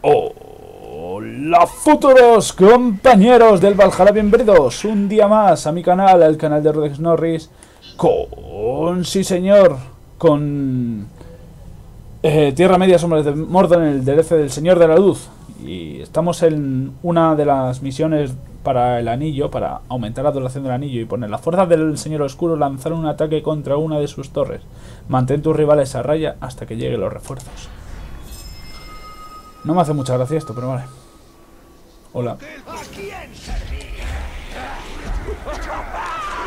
Hola futuros compañeros del Valhalla, bienvenidos un día más a mi canal, al canal de Rodex Norris, con, sí señor, con eh, Tierra Media Sombras de Mordor en el DLC del Señor de la Luz. Y estamos en una de las misiones para el anillo, para aumentar la duración del anillo y poner la fuerza del Señor Oscuro, lanzar un ataque contra una de sus torres. Mantén tus rivales a raya hasta que lleguen los refuerzos. No me hace mucha gracia esto, pero vale. Hola.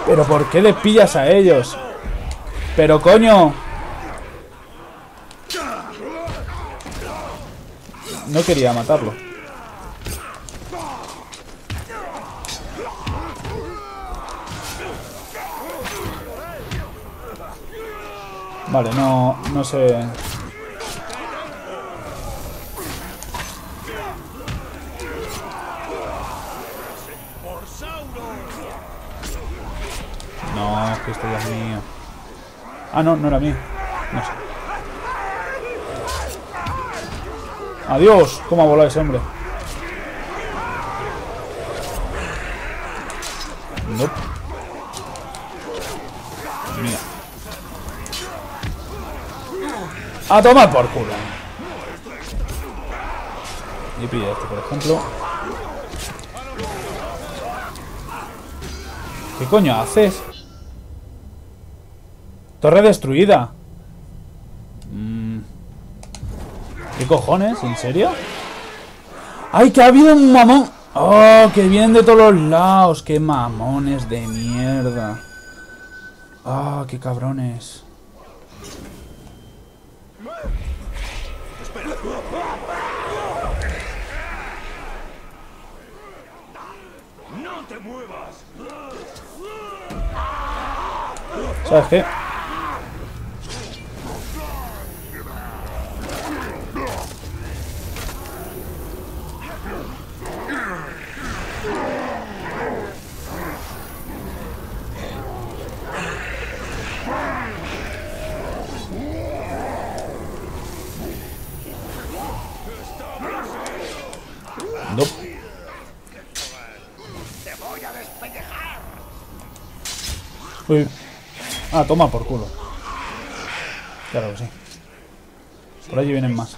¿Pero por qué le pillas a ellos? ¡Pero coño! No quería matarlo. Vale, no, no sé... que esto ya es mío. Ah, no, no era mío. No sé. Adiós. ¿Cómo ha volado ese hombre? Nope. Mira. A tomar por culo. Y pilla este, por ejemplo. ¿Qué coño haces? Torre destruida. Mm. ¿Qué cojones? ¿En serio? ¡Ay, que ha habido un mamón! ¡Oh, que vienen de todos los lados! ¡Qué mamones de mierda! ¡Ah, qué cabrones! ¡No te muevas! ¿Sabes qué? Uy. Ah, toma por culo. Claro que sí. Por allí vienen más.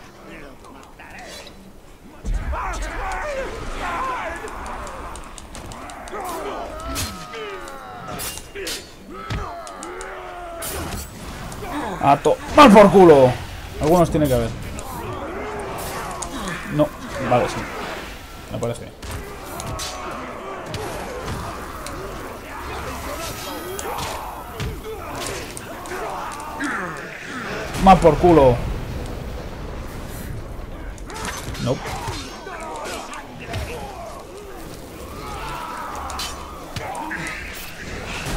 ¡A tomar por culo! Algunos tiene que haber. No, vale, sí. Me parece. Más por culo. No.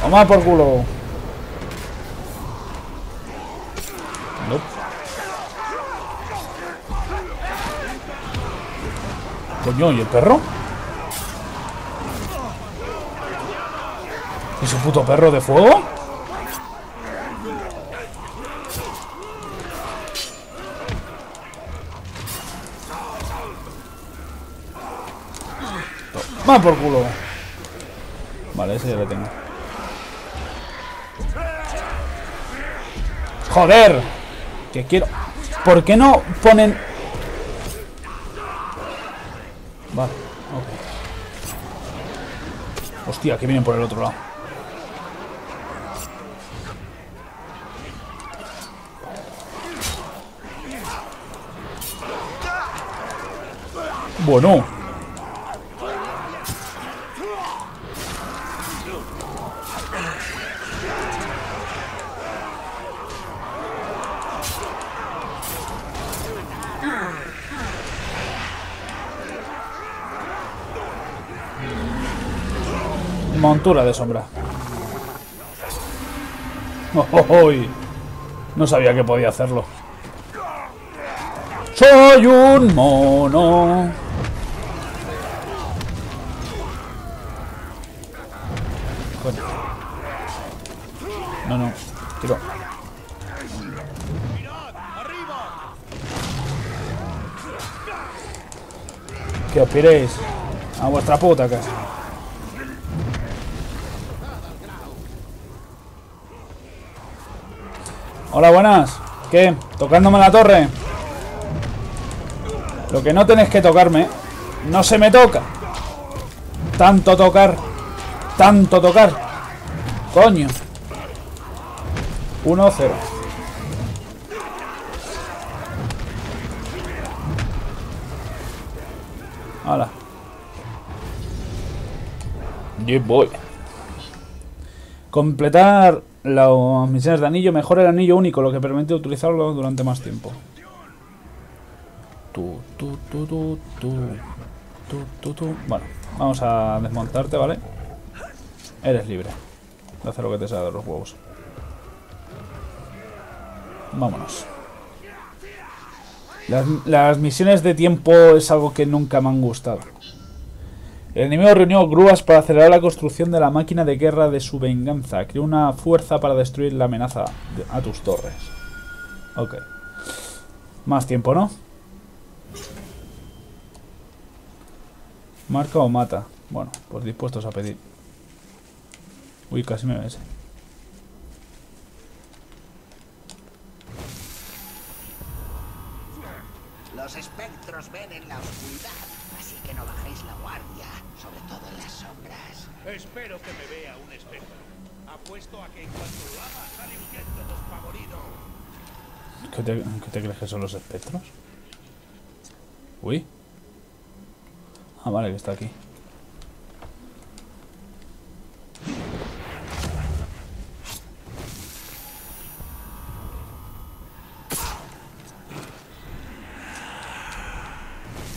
Toma por culo. Coño, ¿y el perro? ¿Y su puto perro de fuego? Más por culo. Vale, ese ya lo tengo. Joder. Que quiero. ¿Por qué no ponen... Vale, ok. Hostia, que vienen por el otro lado. Bueno. Montura de sombra. No sabía que podía hacerlo. Soy un mono. No, no. Tiro. Que os piréis. A vuestra puta casa. Hola, buenas. ¿Qué? ¿Tocándome la torre? Lo que no tenéis que tocarme. No se me toca. Tanto tocar. Tanto tocar. Coño. 1-0. Hala. Yeah, boy. Completar las misiones de anillo mejora el anillo único, lo que permite utilizarlo durante más tiempo. Tu, tu, tu, tu, tu, tu, tu, tu. Bueno, vamos a desmontarte, ¿vale? Eres libre de hacer lo que te salga de los huevos. Vámonos. Las, las misiones de tiempo es algo que nunca me han gustado. El enemigo reunió grúas para acelerar la construcción de la máquina de guerra de su venganza. Creó una fuerza para destruir la amenaza a tus torres. Ok. Más tiempo, ¿no? Marca o mata. Bueno, pues dispuestos a pedir. Uy, casi me ves. Apuesto a que en cuanto lo haga, sale huyendo despavorido. ¿Qué te, qué te crees que son los espectros? Uy. Ah, vale, que está aquí.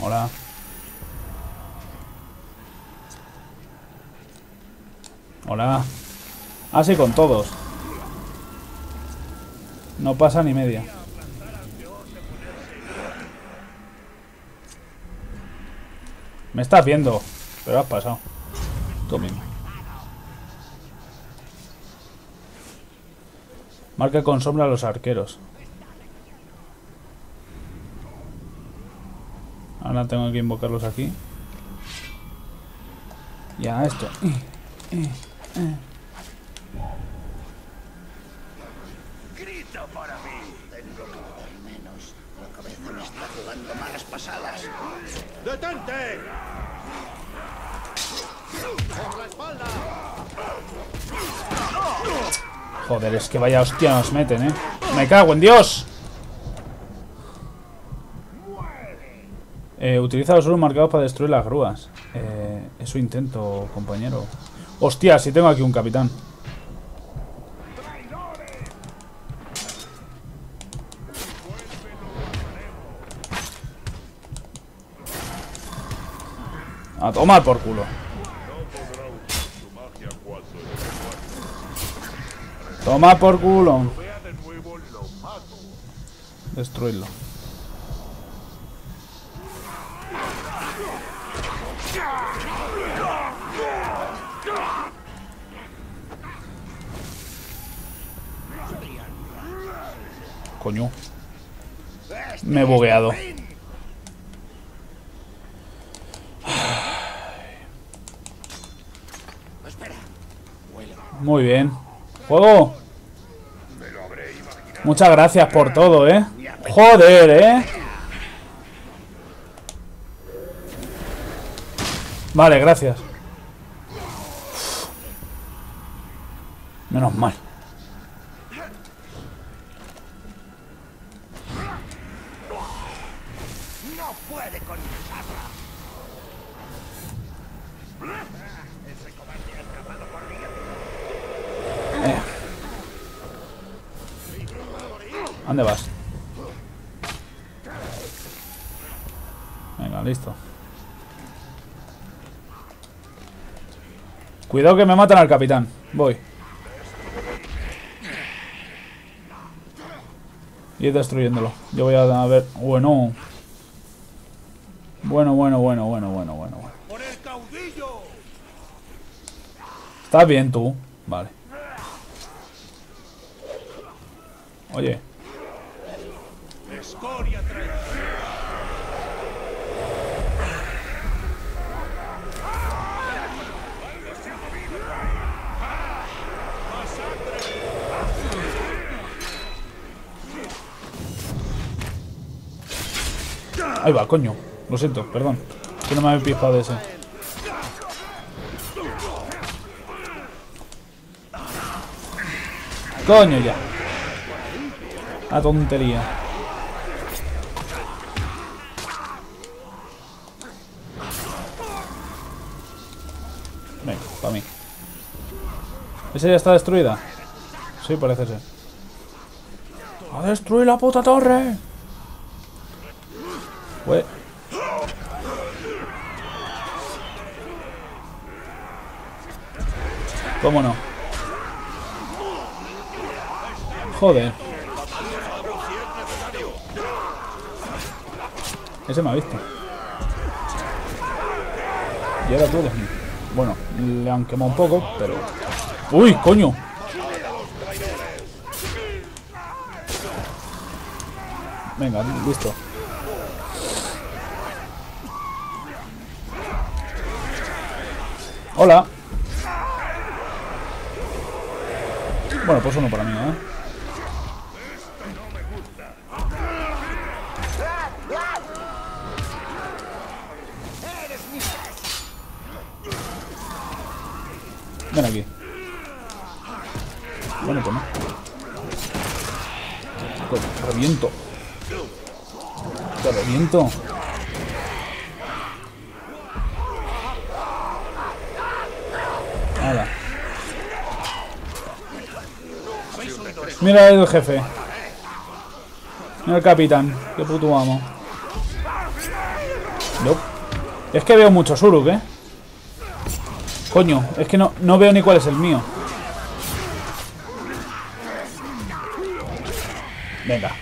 Hola. Hola. Ah, sí, con todos. No pasa ni media. Me estás viendo, pero has pasado. Tú mismo. Marca con sombra a los arqueros. Ahora tengo que invocarlos aquí. Ya, esto. ¡Grita jugando malas pasadas. ¡Detente! Joder, es que vaya hostia nos meten, eh. Me cago en Dios. Eh, utiliza los suelos marcados para destruir las grúas. Eh, eso intento, compañero. Hostia, si tengo aquí un capitán. A tomar por culo. Toma por culo. Destruirlo. Coño. Me he bugueado. Muy bien. Juego. Muchas gracias por todo, ¿eh? Joder, ¿eh? Vale, gracias. Menos mal. No puede con nosotros. ¿Dónde vas? Venga, listo. Cuidado que me matan al capitán. Voy. Y ir destruyéndolo. Yo voy a ver. Bueno. Bueno, bueno, bueno, bueno, bueno, bueno. ¿Estás bien tú? Vale. Oye. Ahí va, coño. Lo siento, perdón. Que no me había pijado de ese. Coño ya. La tontería. ¿Esa ya está destruida? Sí, parece ser. ¡A destruir la puta torre! Pues... ¿Cómo no? Joder. Ese me ha visto. Y ahora tú. Bueno, le han quemado un poco, pero... ¡Uy, coño! Venga, listo. Hola. Bueno, pues uno para mí, ¿eh? Ven aquí. Bueno, toma. Coño, reviento. Te reviento. Hala. Mira el jefe. Mira el capitán. Qué puto amo. No. Es que veo mucho Suruk, ¿eh? Coño, es que no, no veo ni cuál es el mío.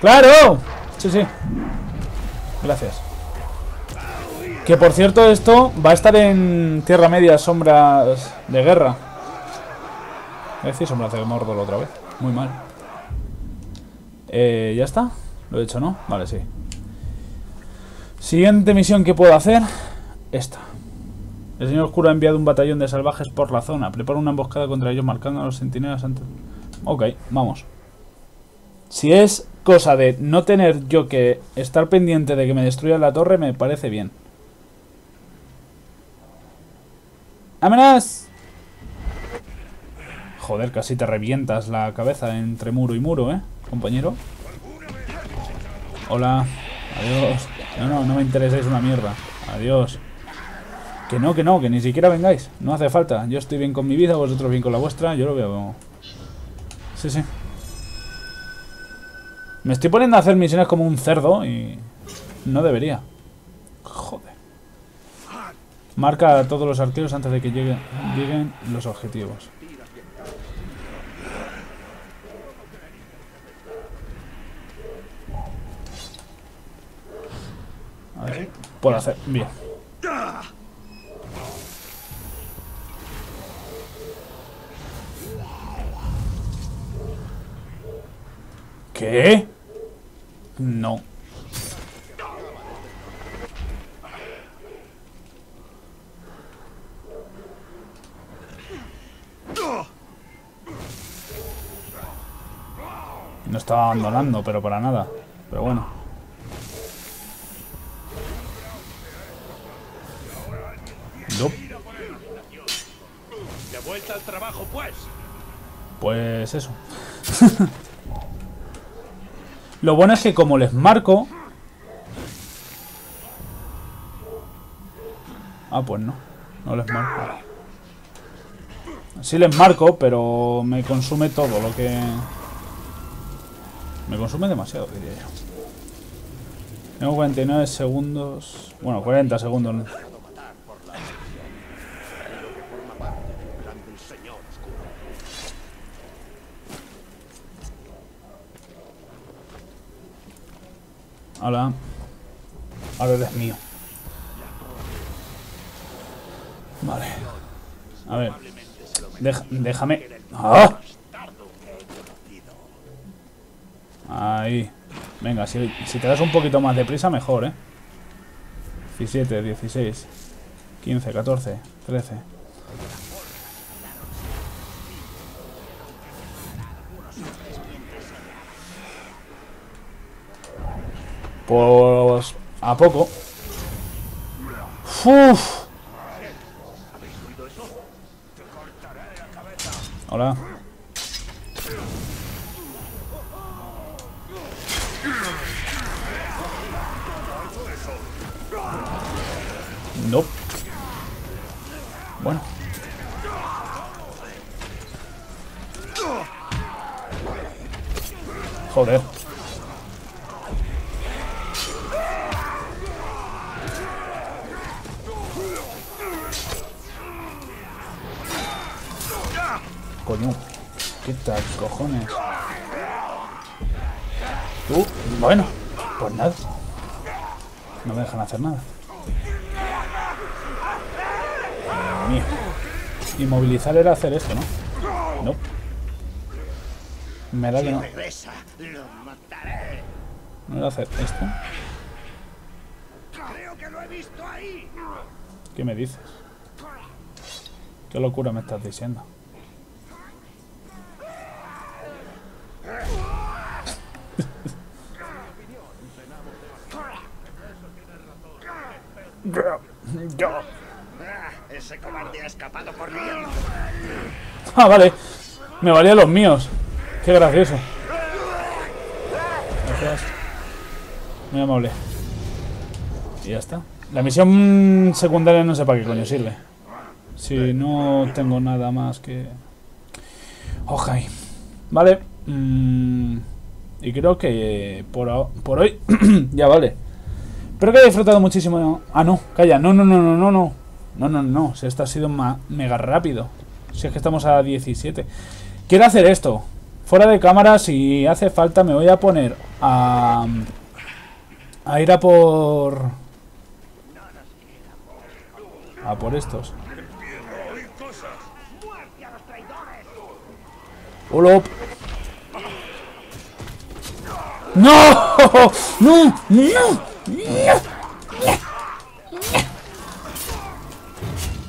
¡Claro! Sí, sí. Gracias. Que por cierto esto va a estar en Tierra Media, Sombras de Guerra. A decir Sombras de Mordor otra vez. Muy mal. Eh, ¿Ya está? Lo he hecho, ¿no? Vale, sí. Siguiente misión que puedo hacer. Esta. El señor oscuro ha enviado un batallón de salvajes por la zona. Prepara una emboscada contra ellos marcando a los sentinelas antes... Ok, vamos. Si es cosa de no tener yo que estar pendiente de que me destruya la torre, me parece bien. ¡Vámonos! Joder, casi te revientas la cabeza entre muro y muro, ¿eh? Compañero. Hola. Adiós. No, no, no me interesáis una mierda. Adiós. Que no, que no, que ni siquiera vengáis. No hace falta. Yo estoy bien con mi vida, vosotros bien con la vuestra. Yo lo veo... Sí, sí. Me estoy poniendo a hacer misiones como un cerdo y... No debería. Joder. Marca todos los arqueros antes de que lleguen, lleguen los objetivos. A ver, puedo hacer... Bien. ¿Qué? No. No estaba abandonando, pero para nada. Pero bueno. No. De vuelta al trabajo, pues. Pues eso. Lo bueno es que como les marco... Ah, pues no. No les marco. Sí les marco, pero me consume todo lo que... Me consume demasiado, diría yo. Tengo 49 segundos... Bueno, 40 segundos. Hola. Ahora eres mío. Vale. A ver. Deja- déjame. ¡Ah! Ahí. Venga, si, si te das un poquito más de prisa, mejor, ¿eh? 17, 16, 15, 14, 13. Pues A poco. Uf. Hola. No. Bueno. Joder. Bueno, pues nada. No me dejan hacer nada. Madre mía. Inmovilizar era hacer esto, ¿no? No. Me da que no. No era hacer esto. Creo que lo he visto ahí. ¿Qué me dices? ¿Qué locura me estás diciendo? Ese cobarde ha escapado corriendo. Ah, vale. Me valían los míos. Qué gracioso. Gracias. Muy amable. Y ya está. La misión secundaria no sé para qué coño sirve. Si no tengo nada más que... Ok. Vale. Mm, y creo que por, por hoy ya vale. Espero que haya disfrutado muchísimo. Ah, no, calla. No, no, no, no, no, no. No, no, no. Si esto ha sido mega rápido. Si es que estamos a 17. Quiero hacer esto. Fuera de cámara, si hace falta, me voy a poner a... A ir a por... A por estos. Hola. ¡No! ¡No! ¡No!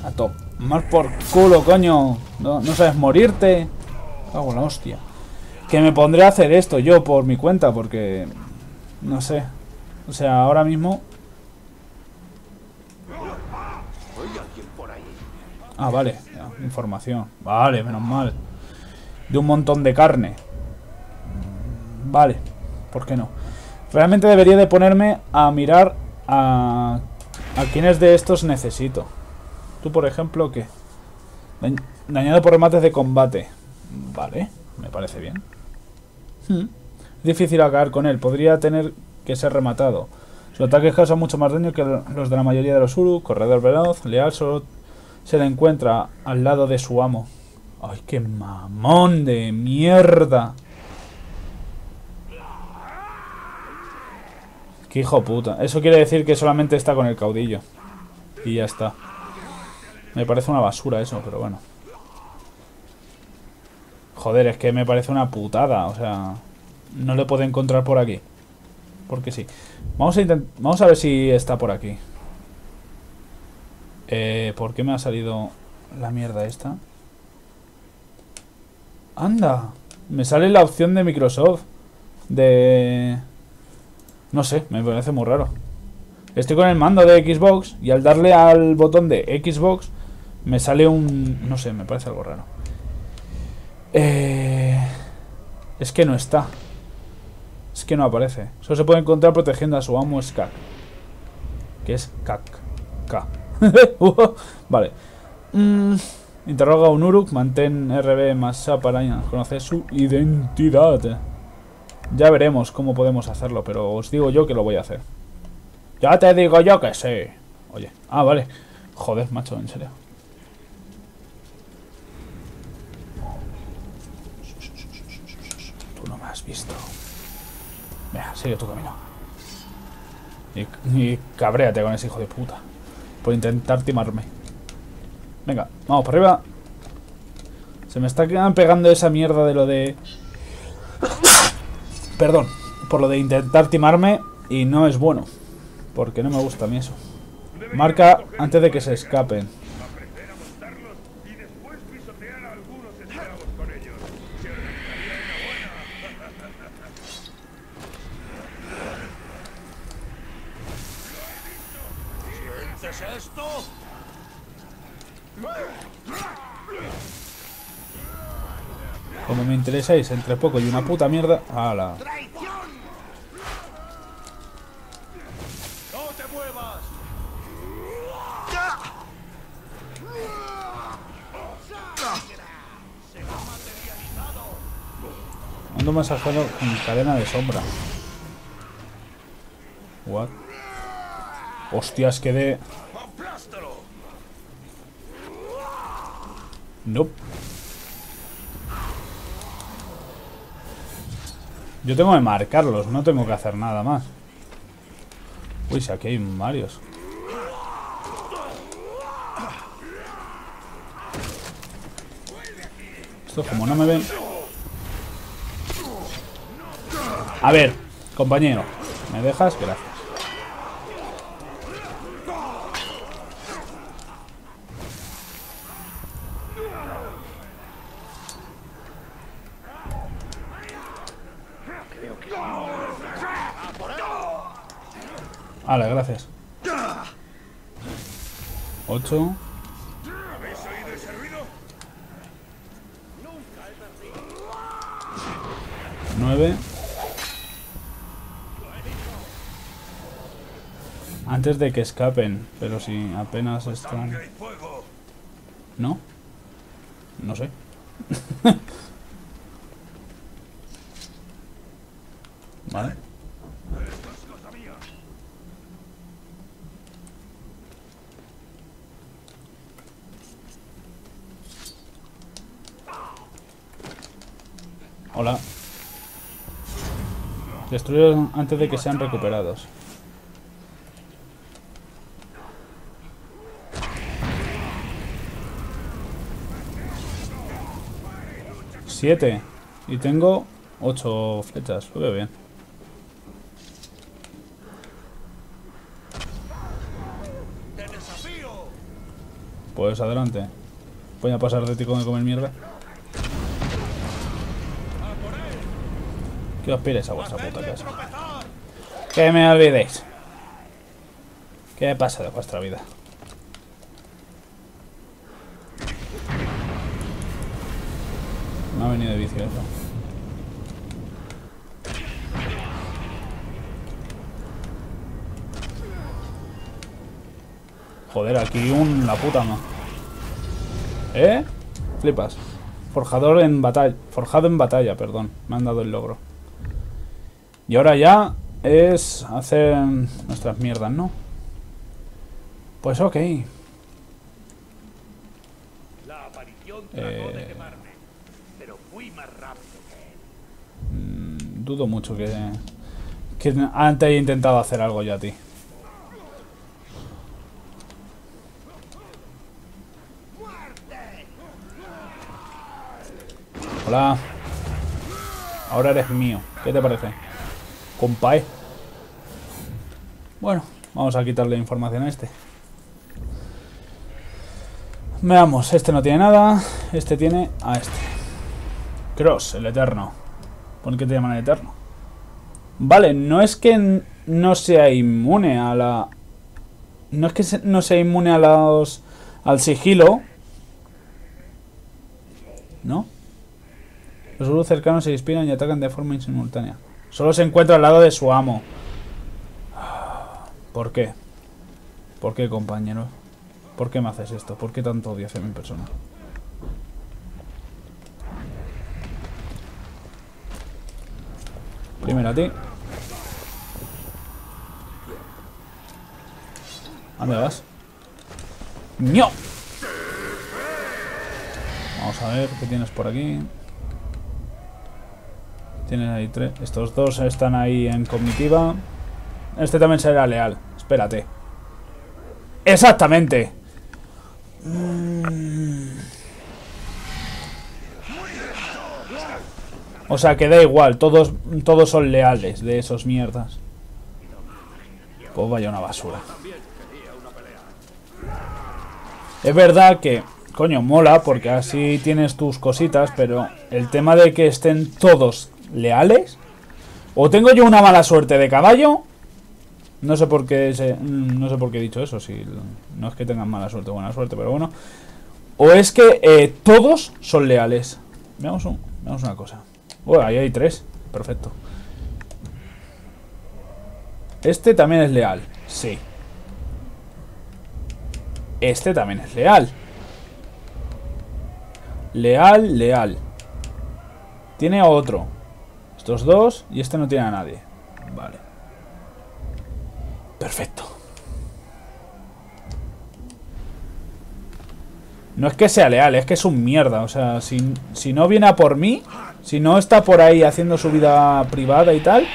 A tomar por culo, coño. No, no sabes morirte. Hago la hostia. Que me pondré a hacer esto yo por mi cuenta, porque... No sé. O sea, ahora mismo... Ah, vale. información. Vale, menos mal. De un montón de carne. Vale. ¿Por qué no? Realmente debería de ponerme a mirar a... A quiénes de estos necesito. Tú, por ejemplo, ¿qué? Dañ- Dañado por remates de combate. Vale, me parece bien. Hmm. Es difícil acabar con él. Podría tener que ser rematado. Su ataque causa mucho más daño que los de la mayoría de los Uru. Corredor veloz, leal, solo se le encuentra al lado de su amo. ¡Ay, qué mamón de mierda! ¡Qué hijo puta! Eso quiere decir que solamente está con el caudillo. Y ya está. Me parece una basura eso, pero bueno. Joder, es que me parece una putada. O sea, no le puedo encontrar por aquí. Porque sí. Vamos a, Vamos a ver si está por aquí. Eh, ¿Por qué me ha salido la mierda esta? ¡Anda! Me sale la opción de Microsoft. De... No sé, me parece muy raro. Estoy con el mando de Xbox y al darle al botón de Xbox me sale un... No sé, me parece algo raro. Eh... Es que no está. Es que no aparece. Solo se puede encontrar protegiendo a su amo Skak. Que es Kak. K. vale. Mm, interroga a un Uruk, mantén RB más A para conocer su identidad. Ya veremos cómo podemos hacerlo, pero os digo yo que lo voy a hacer. Ya te digo yo que sí. Oye, ah, vale. Joder, macho, en serio. Tú no me has visto. Venga, sigue tu camino. Y, y cabréate con ese hijo de puta. Por intentar timarme. Venga, vamos para arriba. Se me está pegando esa mierda de lo de... Perdón. Por lo de intentar timarme y no es bueno. Porque no me gusta a mí eso. Marca antes de que se escapen. 6 entre poco y una puta mierda. ¡Hala! Ando masajado con cadena de sombra. What? Hostias, quedé. Nope. Yo tengo que marcarlos, no tengo que hacer nada más. Uy, si aquí hay varios. Esto como no me ven... A ver, compañero. ¿Me dejas? Gracias. Vale, gracias. 8 ¿Habéis oído ese ruido? 9 Antes de que escapen, pero si apenas están... ¿No? No sé. vale. Esto es cosa mía. Hola. Antes de que sean recuperados. Siete. Y tengo ocho flechas. Lo veo bien. Pues adelante. Voy a pasar de ti con comer mierda. ¡A por él! Que os pires a vuestra puta ¡Hacedle casa. Que me olvidéis. ¿Qué pasa de vuestra vida? Me ha venido de vicio eso. Joder, aquí un la puta ma. ¿Eh? Flipas. Forjador en batalla. Forjado en batalla, perdón. Me han dado el logro. Y ahora ya es hacer nuestras mierdas, ¿no? Pues ok. La aparición trató Eh. de quemarme, pero fui más rápido que él. Mm, Dudo mucho que, que antes haya intentado hacer algo ya a ti. Hola. Ahora eres mío. ¿Qué te parece? Compae. Bueno, vamos a quitarle información a este. Veamos, este no tiene nada. Este tiene a este. Cross, el eterno. ¿Por qué te llaman eterno? Vale, no es que no sea inmune a la... No es que no sea inmune a los... al sigilo. ¿No? Los grupos cercanos se inspiran y atacan de forma simultánea. Solo se encuentra al lado de su amo. ¿Por qué? ¿Por qué, compañero? ¿Por qué me haces esto? ¿Por qué tanto odio hacia mi persona? Primero a ti. ¿A ¿Dónde vas? ¡No! Vamos a ver qué tienes por aquí. Tienes ahí tres. Estos dos están ahí en cognitiva. Este también será leal. Espérate. ¡Exactamente! O sea que da igual, todos, todos son leales de esos mierdas. Pues vaya una basura. Es verdad que, coño, mola porque así tienes tus cositas, pero el tema de que estén todos leales, o tengo yo una mala suerte de caballo, No sé por qué se- mm, no sé por qué he dicho eso, si no es que tengan mala suerte o buena suerte, pero bueno. O es que eh, todos son leales. Veamos, un- veamos una cosa. Bueno, ahí hay tres. Perfecto. Este también es leal. Sí. Este también es leal. Leal, leal. Tiene otro. Estos dos y este no tiene a nadie. Vale. Perfecto. No es que sea leal, es que es un mierda. O sea, si, si no viene a por mí, si no está por ahí haciendo su vida privada y tal,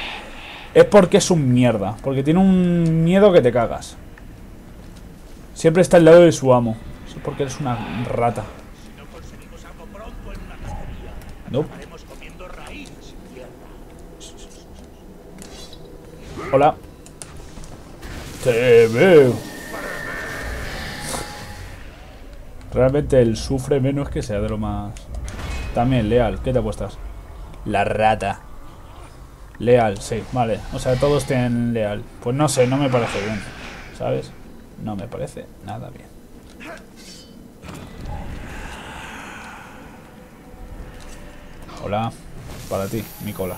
es porque es un mierda. Porque tiene un miedo que te cagas. Siempre está al lado de su amo. Es porque eres una rata. No algo pronto en una pesquería, No. estaremos comiendo raíces en tierra. Hola. Te veo. Realmente el sufre menos que sea de lo más... También, leal. ¿Qué te apuestas? La rata. Leal, sí, vale. O sea, todos tienen leal. Pues no sé, no me parece bien. ¿Sabes? No me parece nada bien. Hola. Para ti, mi cola.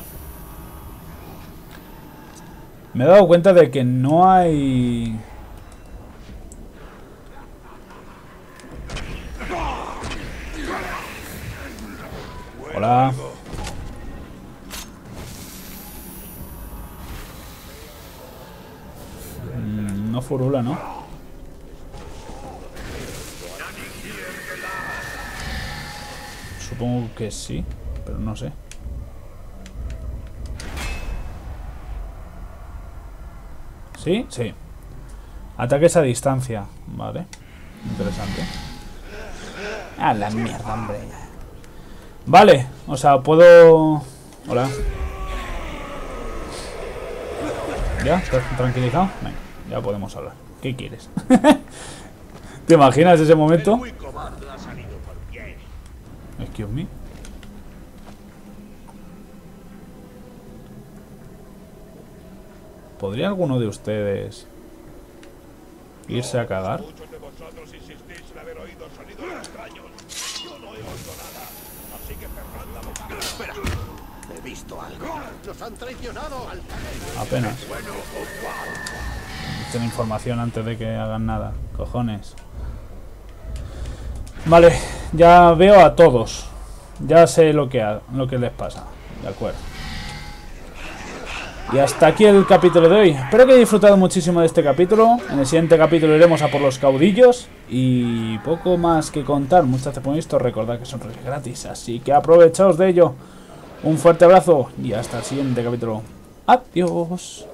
Me he dado cuenta de que no hay... Hola. Mm, no furula, ¿no? Supongo que sí, pero no sé. ¿Sí? Sí. Ataques a distancia. Vale. Interesante. Ah, la mierda, hombre. Vale. O sea, puedo... Hola. ¿Ya? ¿Estás tranquilizado? Venga, ya podemos hablar. ¿Qué quieres? ¿Te imaginas ese momento? Excuse me. ¿Podría alguno de ustedes irse a cagar? Apenas. Ten información antes de que hagan nada. Cojones. Vale, ya veo a todos. Ya sé lo que, lo que les pasa. De acuerdo. Y hasta aquí el capítulo de hoy. Espero que hayáis disfrutado muchísimo de este capítulo. En el siguiente capítulo iremos a por los caudillos. Y poco más que contar. Muchas gracias por esto. Recordad que son gratis. Así que aprovechaos de ello. Un fuerte abrazo y hasta el siguiente capítulo. Adiós.